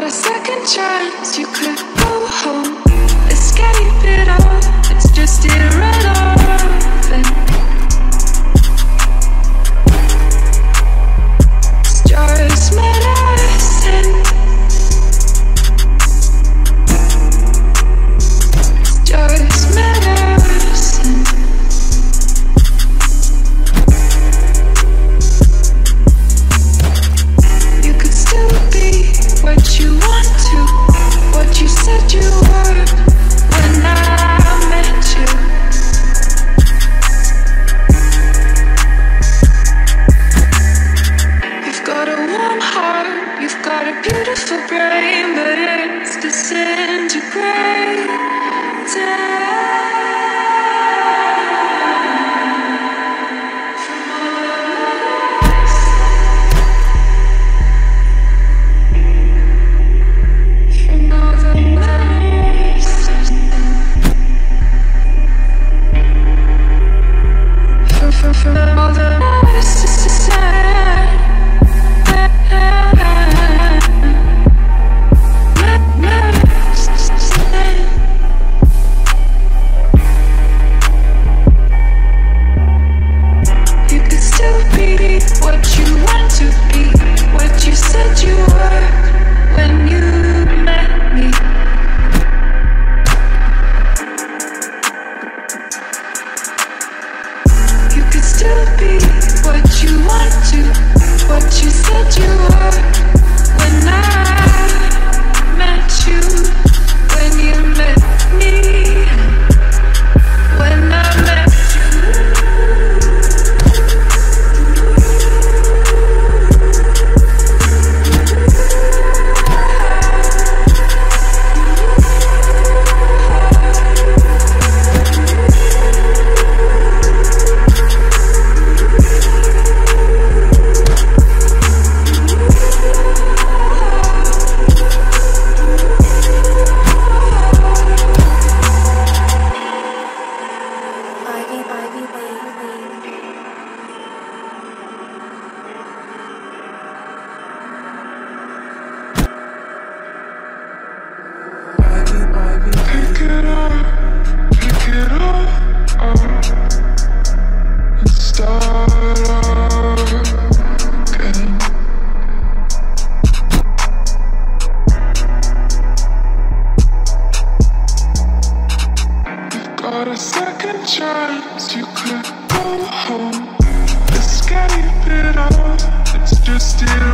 got a second chance, you could go home. Escape it all, it's just irrelevant. You've got a beautiful brain, but it's disintegrated. pick it up, start again. You've got a second chance, you could go home, escape it all. It's just you.